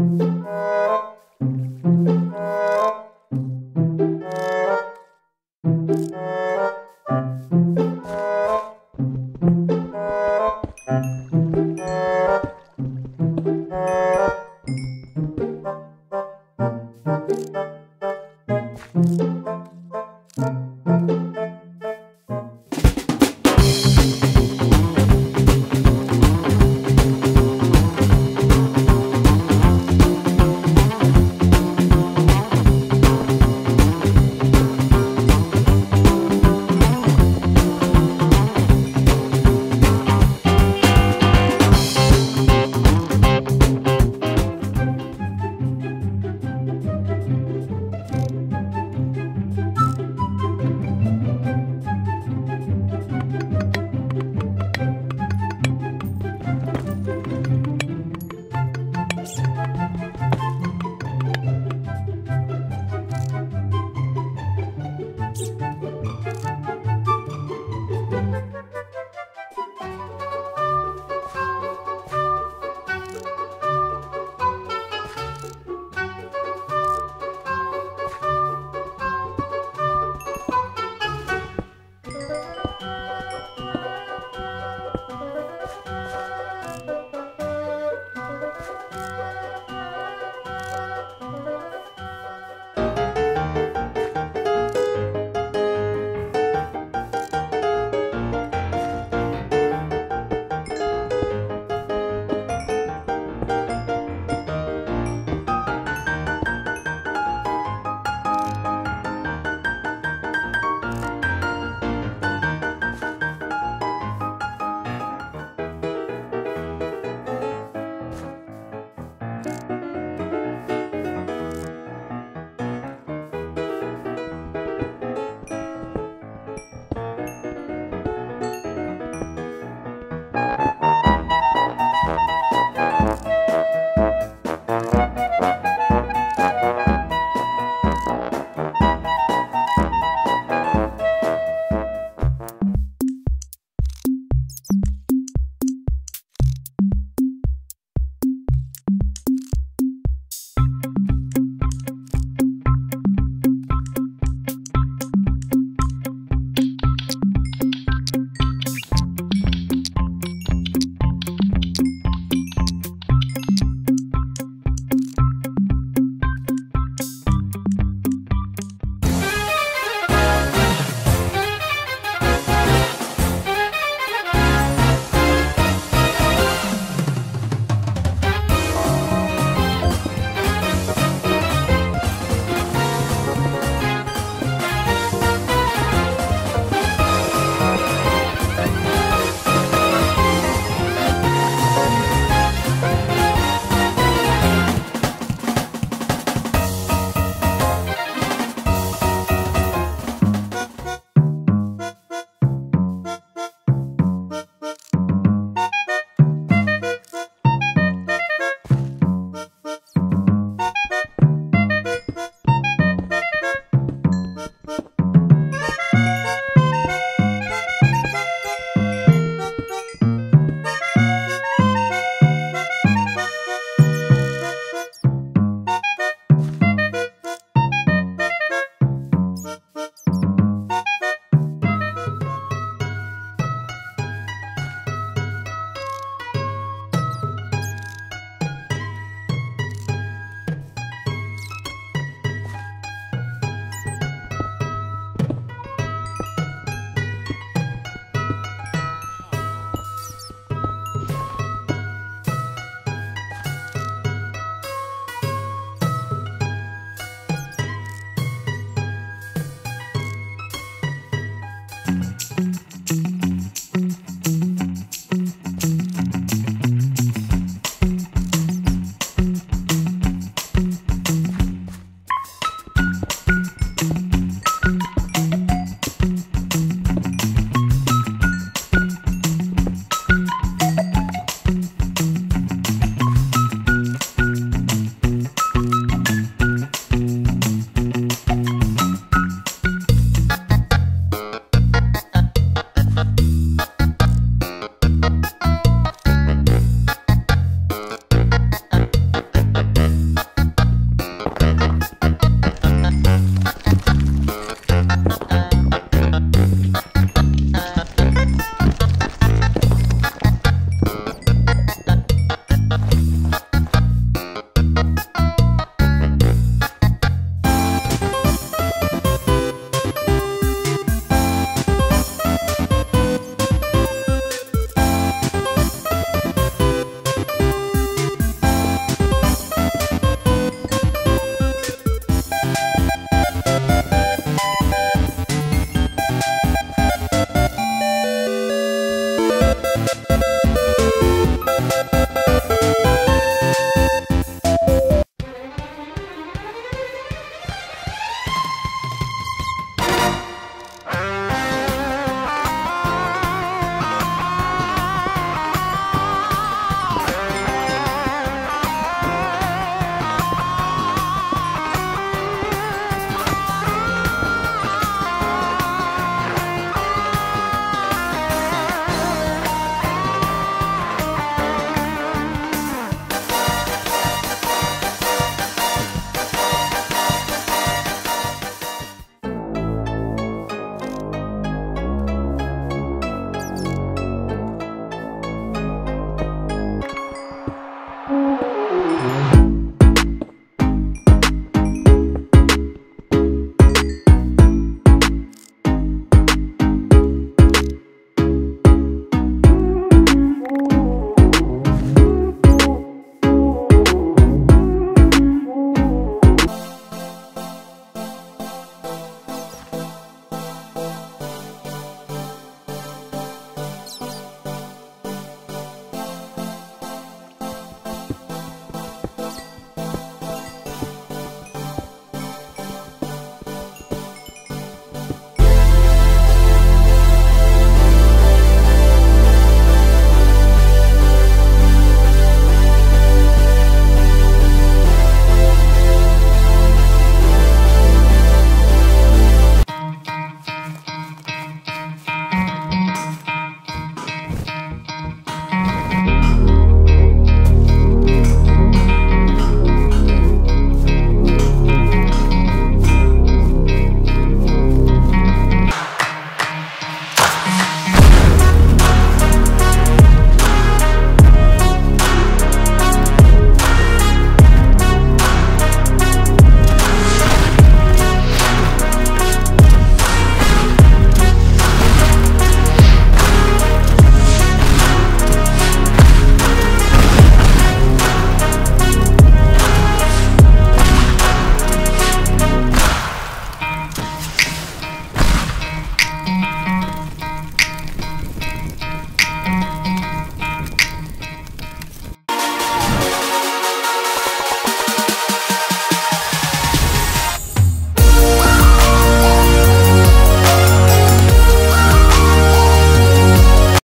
Música